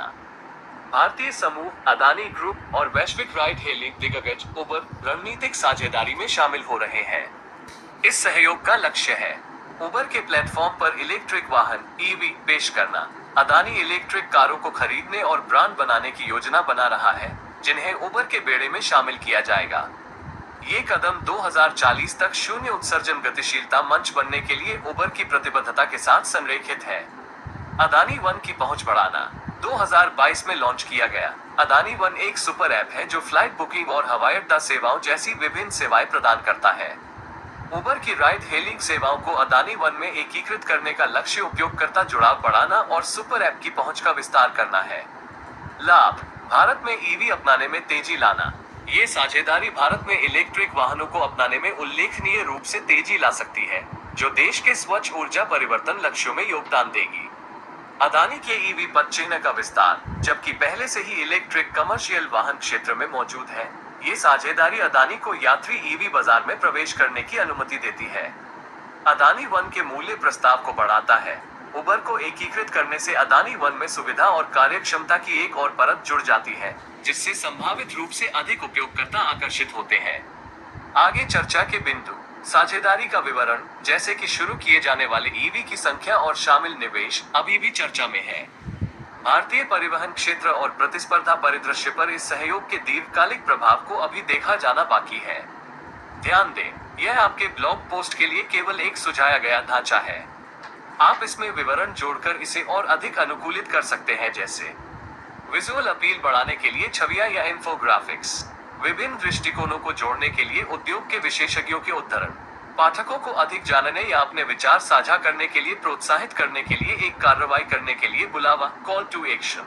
जाएगा भारतीय समूह, अदानी ग्रुप और वैश्विक राइड हेलिंग दिग्गज उबर रणनीतिक साझेदारी में शामिल हो रहे हैं। इस सहयोग का लक्ष्य है, उबर के प्लेटफॉर्म पर इलेक्ट्रिक वाहन ईवी पेश करना। अदानी इलेक्ट्रिक कारों को खरीदने और ब्रांड बनाने की योजना बना रहा है, जिन्हें उबर के बेड़े में शामिल किया जाएगा। ये कदम 2040 तक शून्य उत्सर्जन गतिशीलता मंच बनने के लिए उबर की प्रतिबद्धता के साथ संरेखित है। अदानी वन की पहुँच बढ़ाना। 2022 में लॉन्च किया गया। अदानी वन एक सुपर ऐप है जो फ़्लाइट बुकिंग और हवाई अड्डा सेवाओं जैसी विभिन्न सेवाएँ प्रदान करता है। उबर की राइड हेलिंग सेवाओं को अदानी वन में एकीकृत करने का लक्ष्य उपयोगकर्ता जुड़ाव बढ़ाना और सुपर ऐप की पहुँच का विस्तार करना है। लाभ, भारत में ईवी अपनाने में तेज़ी लाना। ये साझेदारी भारत में इलेक्ट्रिक वाहनों को अपनाने में उल्लेखनीय रूप से तेज़ी ला सकती है, जो देश के स्वच्छ ऊर्जा परिवर्तन लक्ष्यों में योगदान देगी। अदानी के ईवी पद चिन्ह का विस्तार, जबकि पहले से ही इलेक्ट्रिक कमर्शियल वाहन क्षेत्र में मौजूद है। ये साझेदारी अदानी को यात्री ईवी बाज़ार में प्रवेश करने की अनुमति देती है। अदानी वन के मूल्य प्रस्ताव को बढ़ाता है। उबर को एकीकृत करने से अदानी वन में सुविधा और कार्यक्षमता की एक और परत जुड़ जाती है, जिससे संभावित रूप से अधिक उपयोगकर्ता आकर्षित होते हैं। आगे चर्चा के बिंदु। साझेदारी का विवरण, जैसे कि शुरू किए जाने वाले ईवी की संख्या और शामिल निवेश, अभी भी चर्चा में है। भारतीय परिवहन क्षेत्र और प्रतिस्पर्धा परिदृश्य पर इस सहयोग के दीर्घकालिक प्रभाव को अभी देखा जाना बाकी है। ध्यान दें, यह आपके ब्लॉग पोस्ट के लिए केवल एक सुझाया गया ढांचा है। आप इसमें विवरण जोड़कर इसे और अधिक अनुकूलित कर सकते हैं, जैसे, विजुअल अपील बढ़ाने के लिए छवियाँ या इंफोग्राफिक्स विभिन्न दृष्टिकोणों को जोड़ने के लिए उद्योग के विशेषज्ञों के उद्धरण। पाठकों को अधिक जानने या अपने विचार साझा करने के लिए, प्रोत्साहित करने के लिए एक कार्रवाई करने के लिए बुलावा। Call to action